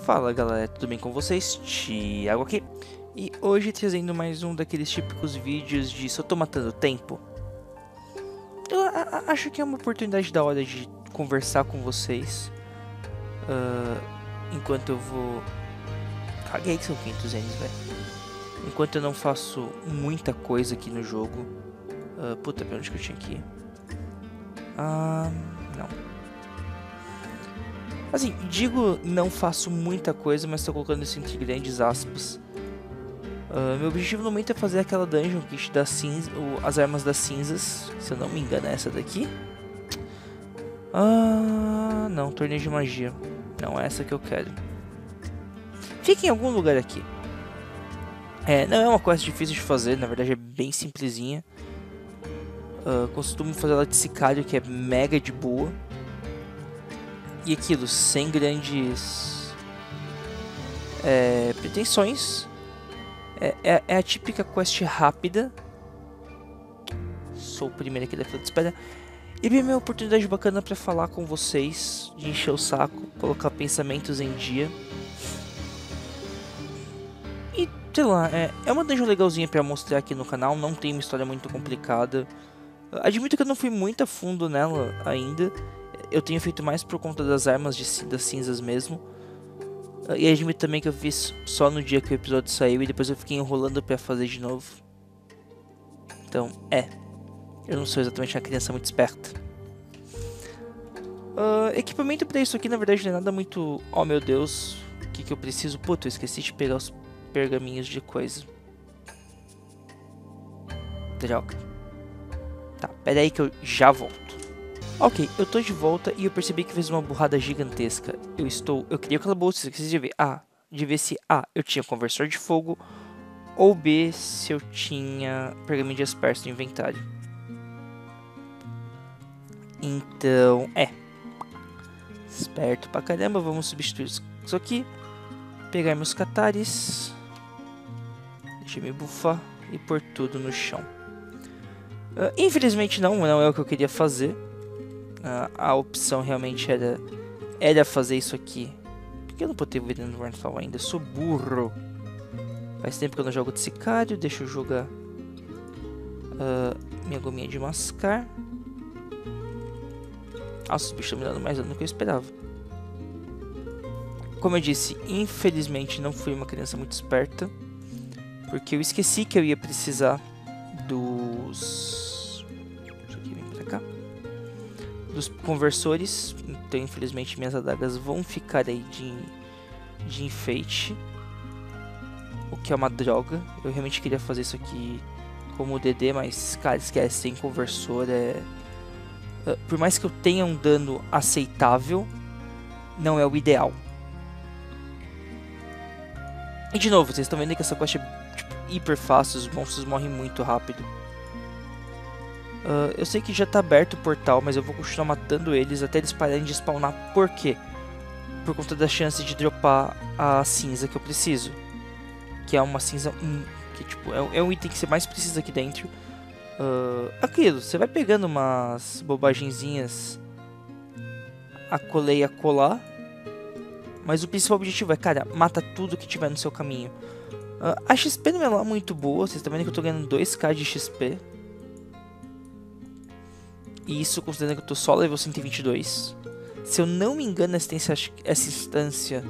Fala galera, tudo bem com vocês? Thiago aqui e hoje trazendo mais um daqueles típicos vídeos de só tô matando tempo. Eu acho que é uma oportunidade da hora de conversar com vocês uh, enquanto eu vou. Caguei que são 500 N's, velho. Enquanto eu não faço muita coisa aqui no jogo. Uh, puta, pra onde que eu tinha que ir? Ah, não. Assim, digo não faço muita coisa, mas estou colocando isso entre grandes aspas. Uh, meu objetivo no momento é fazer aquela dungeon kit das cinza, as armas das cinzas. Se eu não me engano é essa daqui. Ah, não, torneio de magia. Não é essa que eu quero. Fica em algum lugar aqui. É, não é uma quest difícil de fazer, na verdade é bem simplesinha. Uh, costumo fazer ela de sicário, que é mega de boa. E aquilo, sem grandes é, pretensões. É, é, é, a típica quest rápida. Sou o primeiro aqui da fila de espera. E bem, minha oportunidade bacana para falar com vocês, de encher o saco, colocar pensamentos em dia. E, sei lá, é, é uma dungeon legalzinha para mostrar aqui no canal, não tem uma história muito complicada. Admito que eu não fui muito a fundo nela ainda, eu tenho feito mais por conta das armas de, das cinzas mesmo. Ah, e admito também que eu fiz só no dia que o episódio saiu e depois eu fiquei enrolando para fazer de novo. Então, é. Eu não sou exatamente uma criança muito esperta. Uh, equipamento para isso aqui na verdade não é nada muito... Oh meu Deus, o que, que eu preciso? Puta, eu esqueci de pegar os pergaminhos de coisa. Droga. Tá, pera aí que eu já volto. Ok, eu tô de volta e eu percebi que fiz uma burrada gigantesca. Eu estou... Eu queria aquela bolsa, esqueci de ver. A. De ver se A. Eu tinha conversor de fogo. Ou B. Se eu tinha pergaminho de asperso no inventário. Então, é. Esperto pra caramba. Vamos substituir isso aqui. Pegar meus catares. Deixa eu me bufar. E pôr tudo no chão. Uh, infelizmente não, não é o que eu queria fazer a, a opção realmente era, era fazer isso aqui. Por que eu não botei o Veneno Warnfall ainda? Eu sou burro. Faz tempo que eu não jogo de sicário. Deixa eu jogar uh, minha gominha de mascar. Nossa, os bichos estão me dando mais dano do que eu esperava. Como eu disse, infelizmente não fui uma criança muito esperta. Porque eu esqueci que eu ia precisar dos dos conversores. Então, infelizmente, minhas adagas vão ficar aí de, de enfeite. O que é uma droga. Eu realmente queria fazer isso aqui como DD, mas, cara, esquece, sem conversor é... Uh, por mais que eu tenha um dano aceitável, não é o ideal. E de novo, vocês estão vendo que essa quest é tipo, hiper fácil, os monstros morrem muito rápido. Uh, eu sei que já está aberto o portal, mas eu vou continuar matando eles até eles pararem de spawnar. Por quê? Por conta da chance de dropar a cinza que eu preciso. Que é uma cinza 1. Que tipo, é, é um item que você mais precisa aqui dentro. Uh, aquilo, você vai pegando umas bobagenzinhas a colar e a colar. Mas o principal objetivo é, cara, mata tudo que tiver no seu caminho. Uh, a XP não é lá muito boa, vocês estão vendo que eu estou ganhando 2k de XP. E isso considerando que eu tô só level 122. Se eu não me engano, essa instância, essa instância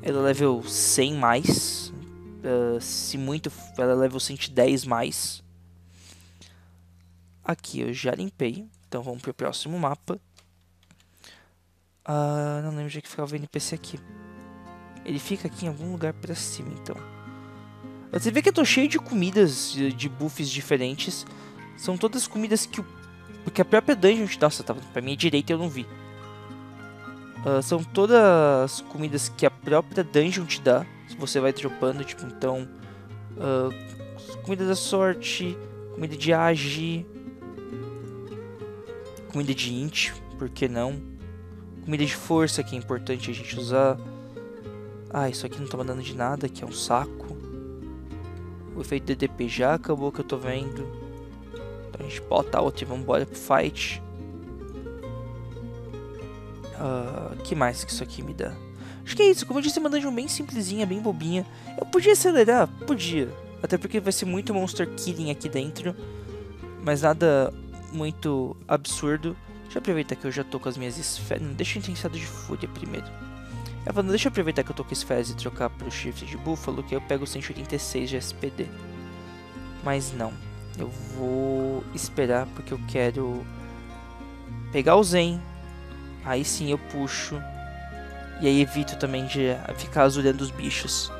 ela é level 100 mais. Uh, se muito, ela é level 110 mais. Aqui eu já limpei. Então vamos pro próximo mapa. Uh, não lembro de que ficava o NPC aqui. Ele fica aqui em algum lugar pra cima, então. Você vê que eu tô cheio de comidas, de, de buffs diferentes. São todas comidas que o porque a própria dungeon... Nossa, tava pra minha direita eu não vi. Uh, são todas as comidas que a própria dungeon te dá. Se você vai dropando, tipo, então... Uh, comida da sorte, comida de agi, comida de int, por que não? Comida de força, que é importante a gente usar. Ah, isso aqui não tá mandando de nada, que é um saco. O efeito DDP já acabou que eu tô vendo. A gente bota outra e vamos embora pro fight. Uh, que mais que isso aqui me dá? Acho que é isso, como eu disse, é uma dungeon bem simplesinha, bem bobinha. Eu podia acelerar? Podia. Até porque vai ser muito monster killing aqui dentro. Mas nada muito absurdo. Deixa eu aproveitar que eu já tô com as minhas esferas. Deixa eu intensidade de fúria primeiro. Eu falando, deixa eu aproveitar que eu tô com esferas e trocar pro shift de búfalo, que eu pego 186 de SPD. Mas não. Eu vou esperar porque eu quero pegar o Zen. Aí sim eu puxo. E aí evito também de ficar azulhando os bichos.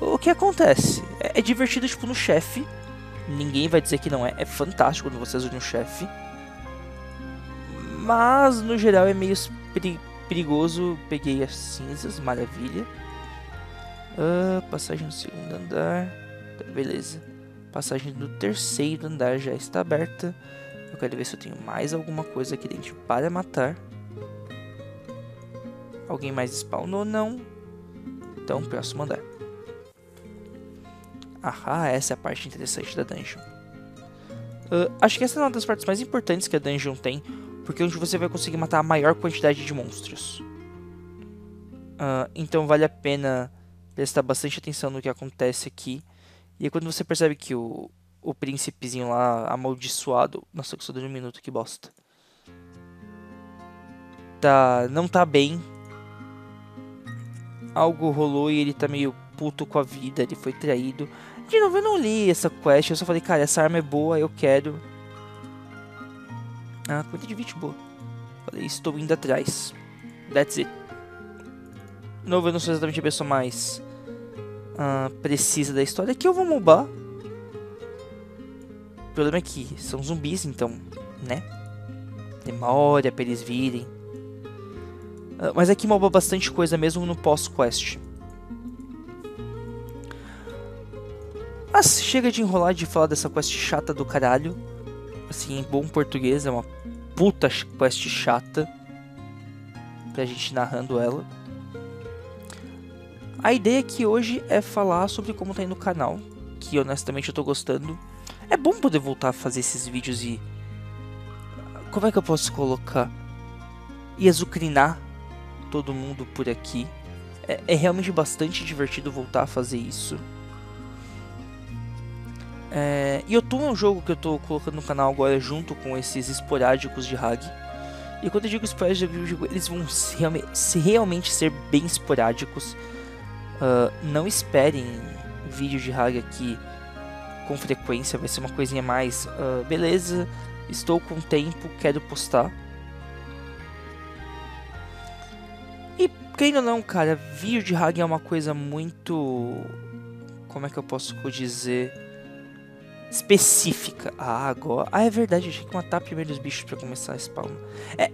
O que acontece? É, é divertido tipo no chefe. Ninguém vai dizer que não é. É fantástico quando você azulha um chefe. Mas no geral é meio perigoso. Peguei as cinzas, maravilha. Uh, passagem no segundo andar. Beleza. Passagem do terceiro andar já está aberta. Eu quero ver se eu tenho mais alguma coisa aqui dentro para matar. Alguém mais spawnou? Não. Então, próximo andar. Ah, essa é a parte interessante da dungeon. Uh, acho que essa é uma das partes mais importantes que a dungeon tem, porque é onde você vai conseguir matar a maior quantidade de monstros. Uh, então vale a pena prestar bastante atenção no que acontece aqui e aí quando você percebe que o, o príncipezinho lá amaldiçoado. Nossa, que só deu um minuto, que bosta. Tá. Não tá bem. Algo rolou e ele tá meio puto com a vida, ele foi traído. De novo, eu não li essa quest, eu só falei, cara, essa arma é boa, eu quero. Ah, coisa de 20 boa. Falei, estou indo atrás. That's it. De novo, eu não sou exatamente a pessoa mais uh, precisa da história que eu vou mobar. O problema é que são zumbis, então, né? Demora pra eles virem. Uh, mas aqui moba bastante coisa mesmo no pós-quest. Mas chega de enrolar de falar dessa quest chata do caralho. Assim, em bom português, é uma puta quest chata. Pra gente narrando ela. A ideia aqui hoje é falar sobre como tá indo o canal, que honestamente eu tô gostando. É bom poder voltar a fazer esses vídeos e... Como é que eu posso colocar? E azucrinar todo mundo por aqui. É, é realmente bastante divertido voltar a fazer isso. É, e Yotum é um jogo que eu tô colocando no canal agora junto com esses esporádicos de Hag. E quando eu digo esporádicos, eles vão realmente ser bem esporádicos. Uh, não esperem vídeo de Hag aqui com frequência, vai ser uma coisinha mais. Uh, beleza, estou com tempo, quero postar. E quem ou não, cara, vídeo de Hag é uma coisa muito. Como é que eu posso dizer? Específica. Ah, agora. Ah, é verdade, eu tinha que matar primeiro os bichos para começar a spawn. É,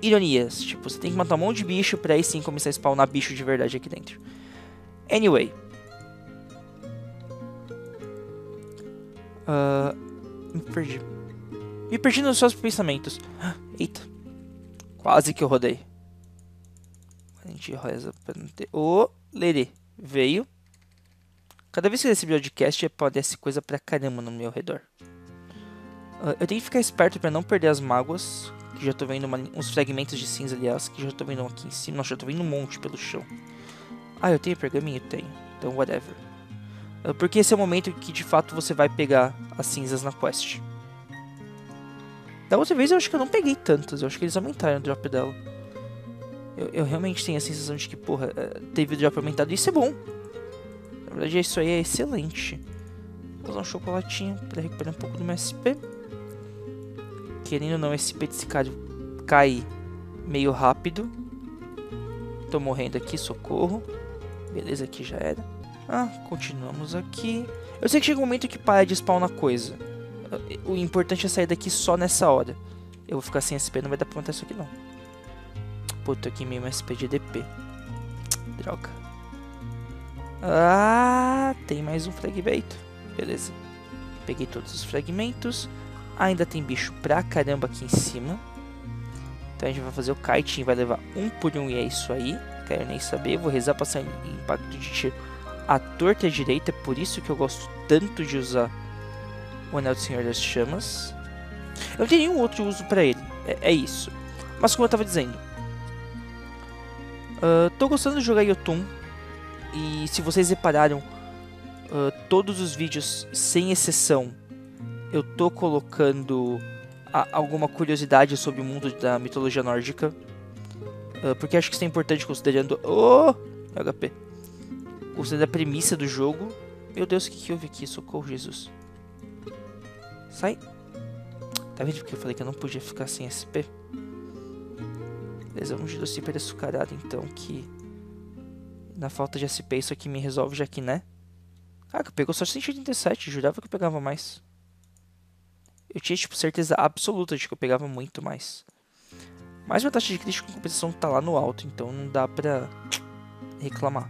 ironias. Tipo, você tem que matar um monte de bicho pra aí sim começar a spawnar bicho de verdade aqui dentro. Anyway. Uh, me perdi. Me perdi nos seus pensamentos. Eita. Quase que eu rodei. A gente reza pra não ter. Ô, Lere. Veio. Cada vez que esse podcast aparece coisa pra caramba no meu redor. Uh, eu tenho que ficar esperto pra não perder as mágoas. Que já tô vendo uma, uns fragmentos de cinza, aliás. Que já tô vendo aqui em cima. Nossa, já tô vendo um monte pelo chão. Ah, eu tenho pergaminho? Tenho. Então, whatever. Ah, porque esse é o momento que de fato você vai pegar as cinzas na quest. Da outra vez eu acho que eu não peguei tantas, eu acho que eles aumentaram o drop dela. Eu, eu realmente tenho a sensação de que, porra, eh, teve o drop aumentado e isso é bom. Na verdade, isso aí é excelente. Vou usar um chocolatinho para recuperar um pouco do meu SP. Querendo ou não, esse SP desse cara cai meio rápido. Tô morrendo aqui, socorro. Beleza, aqui já era. Ah, continuamos aqui. Eu sei que chega um momento que para de spawnar coisa. O importante é sair daqui só nessa hora. Eu vou ficar sem SP, não vai dar pra montar isso aqui não. Puta, aqui mesmo SP de DP. Droga. Ah, tem mais um fragmento. Beleza. Peguei todos os fragmentos. Ainda tem bicho pra caramba aqui em cima. Então a gente vai fazer o kiting, vai levar um por um e é isso aí quero nem saber. Vou rezar para sair impacto de tiro a torta a direita. É por isso que eu gosto tanto de usar o Anel do Senhor das Chamas. Eu não tenho nenhum outro uso para ele. É, é, isso. Mas como eu estava dizendo. Uh, tô gostando de jogar Yotun. E se vocês repararam, uh, todos os vídeos, sem exceção, eu tô colocando a, alguma curiosidade sobre o mundo da mitologia nórdica. Uh, porque acho que isso é importante considerando. Oh! HP. Considerando a premissa do jogo. Meu Deus, o que, que houve aqui? Socorro, Jesus. Sai. Tá vendo porque eu falei que eu não podia ficar sem SP? Beleza, vamos de doce super açucarado então, que... Na falta de SP isso aqui me resolve já que, né? Caraca, pegou só 187, jurava que eu pegava mais. Eu tinha, tipo, certeza absoluta de que eu pegava muito mais. Mas minha taxa de crítico com compensação tá lá no alto, então não dá pra reclamar.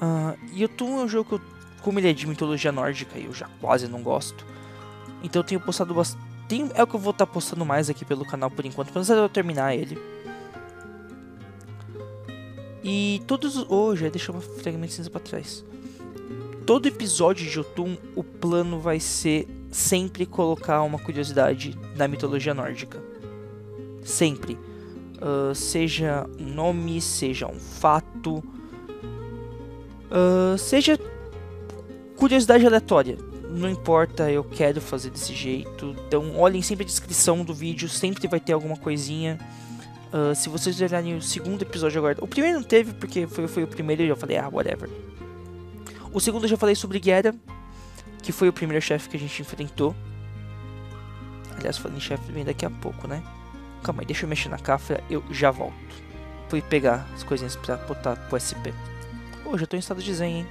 Uh, Yotun é um jogo que, eu, como ele é de mitologia nórdica, eu já quase não gosto. Então eu tenho postado bastante. É o que eu vou estar tá postando mais aqui pelo canal por enquanto, pelo menos eu terminar ele. E todos os. Oh, já deixou um fragmento cinza pra trás todo episódio de Jotun, o plano vai ser sempre colocar uma curiosidade da mitologia nórdica. Sempre. Uh, seja um nome, seja um fato, uh, seja curiosidade aleatória. Não importa, eu quero fazer desse jeito. Então, olhem sempre a descrição do vídeo, sempre vai ter alguma coisinha. Uh, se vocês olharem o segundo episódio agora, o primeiro não teve porque foi, foi o primeiro e eu falei, ah, whatever. O segundo eu já falei sobre Guerra, que foi o primeiro chefe que a gente enfrentou. Aliás, falando em chefe, vem daqui a pouco, né? Calma aí, deixa eu mexer na cafra, eu já volto. Fui pegar as coisinhas pra botar pro SP. Pô, já tô em estado de zen, hein?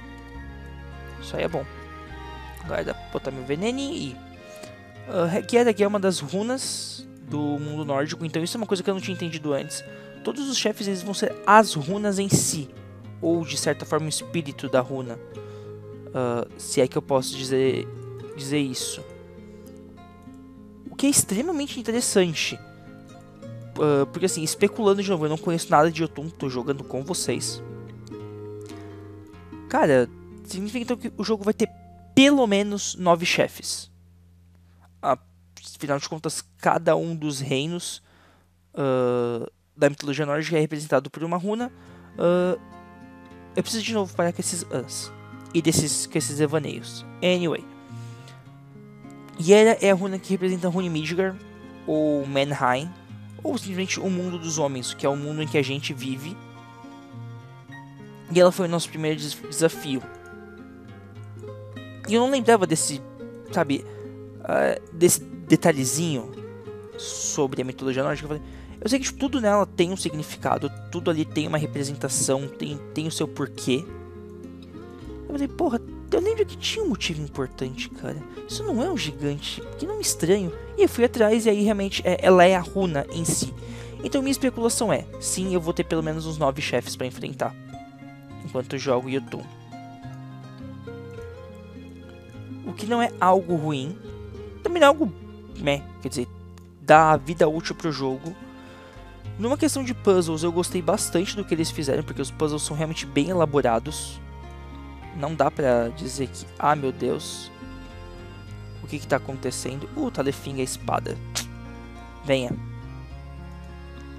Isso aí é bom. Agora dá pra botar meu veneninho e... Uh, Guerra é uma das runas do mundo nórdico, então isso é uma coisa que eu não tinha entendido antes. Todos os chefes eles vão ser as runas em si, ou de certa forma o espírito da runa. Uh, se é que eu posso dizer, dizer isso. O que é extremamente interessante. Uh, porque assim, especulando de novo, eu não conheço nada de Yotun, tô jogando com vocês. Cara, significa então que o jogo vai ter pelo menos nove chefes. Afinal de contas, cada um dos reinos uh, da mitologia nórdica é representado por uma runa. Uh, eu preciso de novo parar com esses us e desses, com esses devaneios. Anyway. Yera é a runa que representa Rune Midgar, ou Manheim, ou simplesmente o mundo dos homens, que é o mundo em que a gente vive. E ela foi o nosso primeiro desafio. E eu não lembrava desse, sabe, uh, desse detalhezinho sobre a mitologia nórdica. Eu sei que tipo, tudo nela tem um significado, tudo ali tem uma representação, tem, tem o seu porquê. Falei, porra, eu lembro que tinha um motivo importante, cara. Isso não é um gigante, que não estranho. E eu fui atrás e aí realmente é, ela é a runa em si. Então minha especulação é, sim, eu vou ter pelo menos uns nove chefes para enfrentar. Enquanto eu jogo Yotun. O que não é algo ruim. Também não é algo meh, quer dizer, dá vida útil pro jogo. Numa questão de puzzles, eu gostei bastante do que eles fizeram, porque os puzzles são realmente bem elaborados não dá pra dizer que, ah meu Deus, o que que tá acontecendo? Uh, Talefinga a espada. Venha.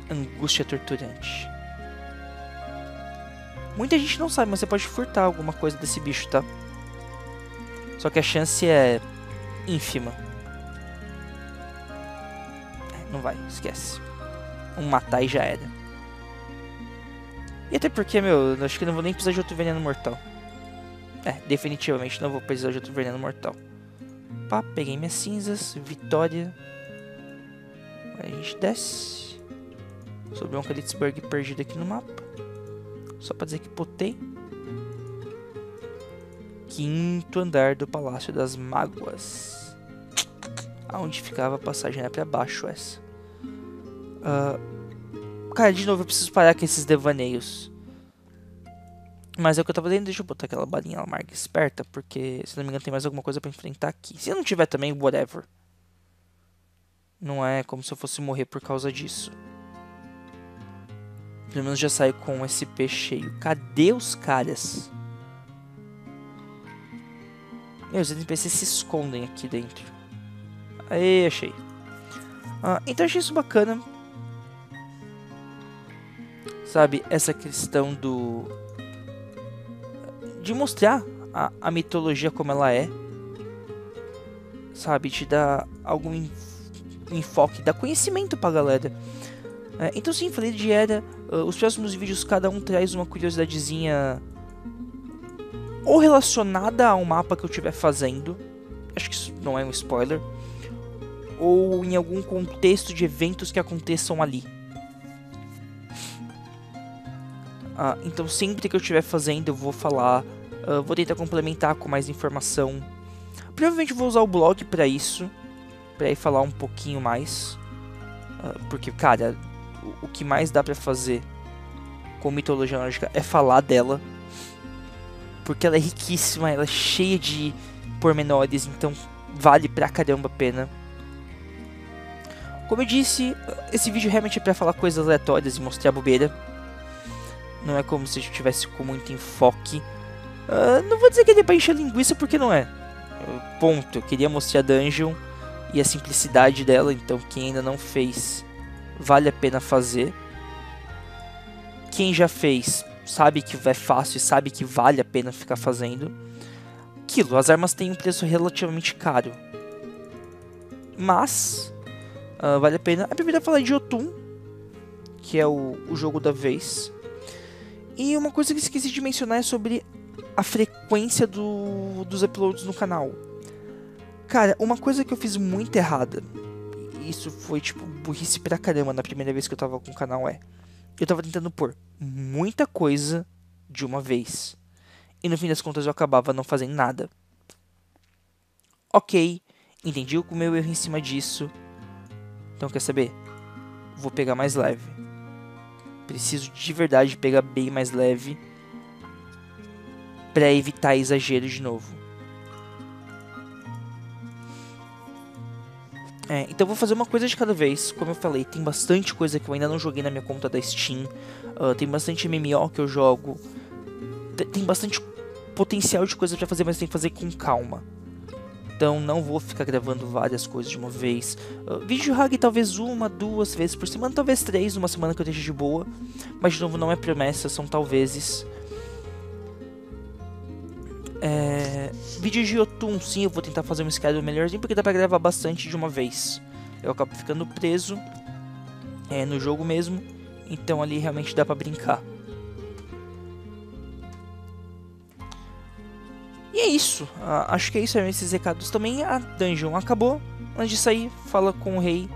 Angústia torturante. Muita gente não sabe, mas você pode furtar alguma coisa desse bicho, tá? Só que a chance é ínfima. É, não vai, esquece. Um matar e já era. E até porque, meu, acho que não vou nem precisar de outro veneno mortal. É, definitivamente não vou precisar de outro veneno mortal. Pá, peguei minhas cinzas, vitória. Aí a gente desce. Sobre um Kalitzberg perdido aqui no mapa. Só pra dizer que potei. Quinto andar do Palácio das Mágoas. Aonde ficava a passagem é pra baixo essa. Uh, cara, de novo eu preciso parar com esses devaneios. Mas é o que eu tava dizendo, deixa eu botar aquela balinha amarga esperta, porque se não me engano tem mais alguma coisa para enfrentar aqui. Se eu não tiver também, whatever. Não é como se eu fosse morrer por causa disso. Pelo menos já saio com SP cheio. Cadê os caras? Meu, os NPCs se escondem aqui dentro. Aí, achei. Ah, então achei isso bacana. sabe, essa questão do de mostrar a, a mitologia como ela é, sabe, te dar algum enfoque, dar conhecimento pra galera. É, então sim, falei de Era, uh, os próximos vídeos cada um traz uma curiosidadezinha ou relacionada ao mapa que eu estiver fazendo, acho que isso não é um spoiler, ou em algum contexto de eventos que aconteçam ali. Uh, então sempre que eu estiver fazendo eu vou falar, uh, vou tentar complementar com mais informação. Provavelmente vou usar o blog para isso, para ir falar um pouquinho mais, uh, porque cara, o, o, que mais dá para fazer com mitologia nórdica é falar dela, porque ela é riquíssima, ela é cheia de pormenores, então vale pra caramba a pena. Como eu disse, esse vídeo realmente é para falar coisas aleatórias e mostrar bobeira não é como se eu estivesse com muito enfoque. Uh, não vou dizer que ele é pra encher linguiça, porque não é. Ponto. Eu queria mostrar a dungeon e a simplicidade dela, então quem ainda não fez, vale a pena fazer. Quem já fez, sabe que é fácil e sabe que vale a pena ficar fazendo. Aquilo, as armas têm um preço relativamente caro. Mas, uh, vale a pena. A primeira falar de Jotun, que é o, o jogo da vez. E uma coisa que esqueci de mencionar é sobre a frequência do, dos uploads no canal. Cara, uma coisa que eu fiz muito errada, isso foi tipo burrice pra caramba na primeira vez que eu tava com o canal é. Eu tava tentando pôr muita coisa de uma vez. E no fim das contas eu acabava não fazendo nada. Ok, entendi o meu erro em cima disso. Então quer saber? Vou pegar mais leve. Preciso de verdade pegar bem mais leve para evitar exagero de novo. É, então vou fazer uma coisa de cada vez. Como eu falei, tem bastante coisa que eu ainda não joguei na minha conta da Steam. Uh, tem bastante MMO que eu jogo. Tem bastante potencial de coisa para fazer, mas tem que fazer com calma. Então não vou ficar gravando várias coisas de uma vez. Uh, vídeo hag talvez uma, duas vezes por semana, talvez três, numa semana que eu esteja de boa. Mas de novo não é promessa, são talvezes. É... Vídeo de Yotun, sim, eu vou tentar fazer um schedule melhorzinho, porque dá pra gravar bastante de uma vez. Eu acabo ficando preso é, no jogo mesmo, então ali realmente dá pra brincar. E é isso. Uh, acho que é isso. Esses recados também. A dungeon acabou. Antes de sair, fala com o rei.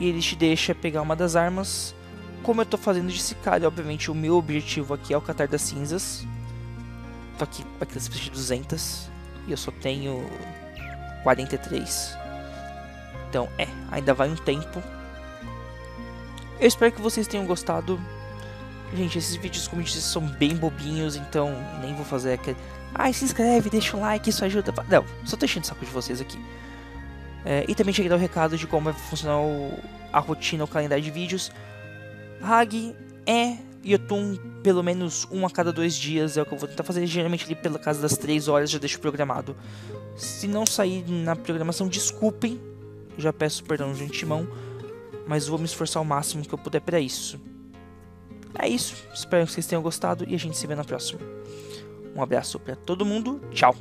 E ele te deixa pegar uma das armas. Como eu tô fazendo de sicário, obviamente o meu objetivo aqui é o Catar das Cinzas. Tô aqui para aquelas de 200. E eu só tenho 43. Então, é, ainda vai um tempo. Eu espero que vocês tenham gostado. Gente, esses vídeos, como eu disse, são bem bobinhos, então nem vou fazer aquele Ai, se inscreve, deixa um like, isso ajuda. Não, só tô enchendo o saco de vocês aqui. É, e também cheguei a dar o recado de como vai funcionar o, a rotina, o calendário de vídeos. Hag é Yotun pelo menos um a cada dois dias, é o que eu vou tentar fazer. Geralmente ali pela casa das três horas já deixo programado. Se não sair na programação, desculpem. Já peço perdão de antemão. Mas vou me esforçar o máximo que eu puder para isso. É isso. Espero que vocês tenham gostado e a gente se vê na próxima. Um abraço para todo mundo. Tchau.